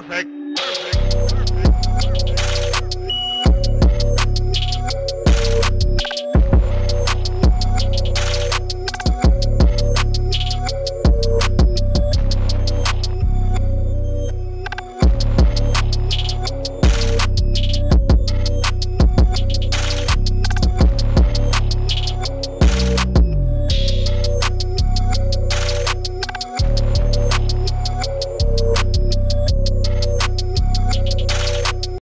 Perfect.